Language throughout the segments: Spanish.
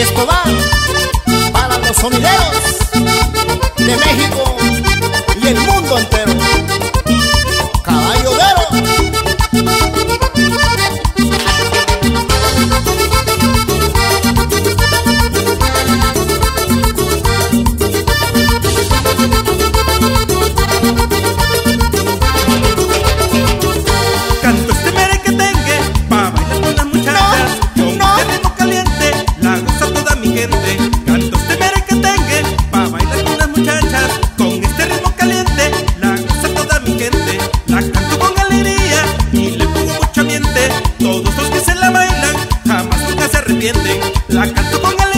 Esto va para los sonideros de México y el mundo entero. Caballo serpiente, la canto con el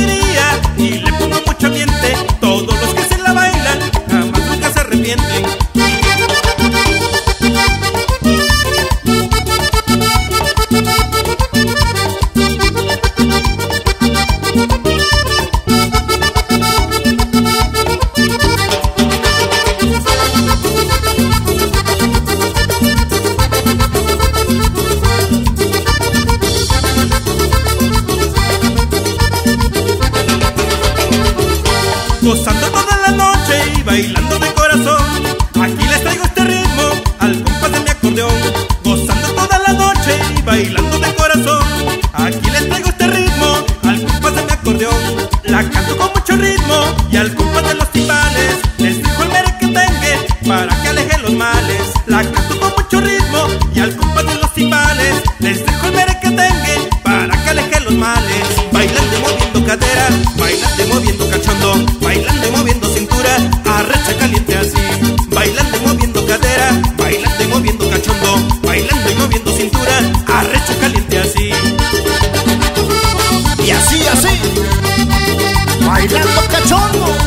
bailando cachondo.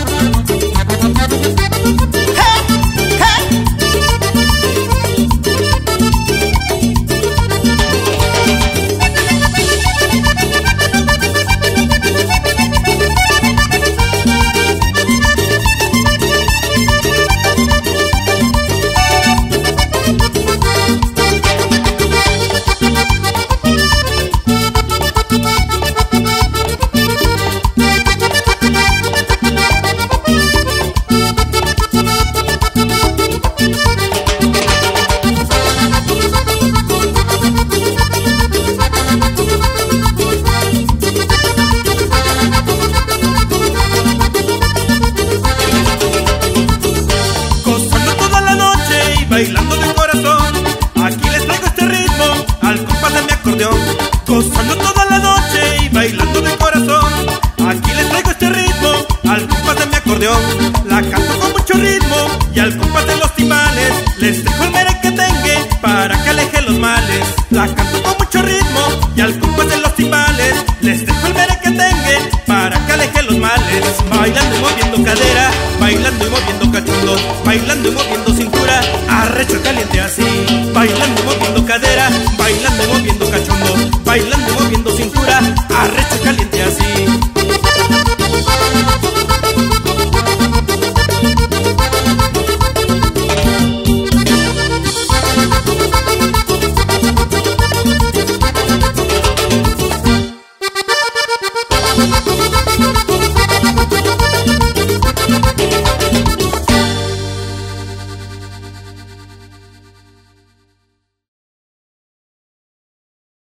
gozando toda la noche y bailando de corazón. Aquí les traigo este ritmo al compás de mi acordeón. La canto con mucho ritmo y al compás de los timbales. Les dejo el merengue tengue para que aleje los males. La canto con mucho ritmo y al compás de los timbales. Les dejo el merengue tengue para que aleje los males. Bailando y moviendo cadera, bailando y moviendo cachondo, bailando y moviendo cintura. Arrecho caliente así, bailando y moviendo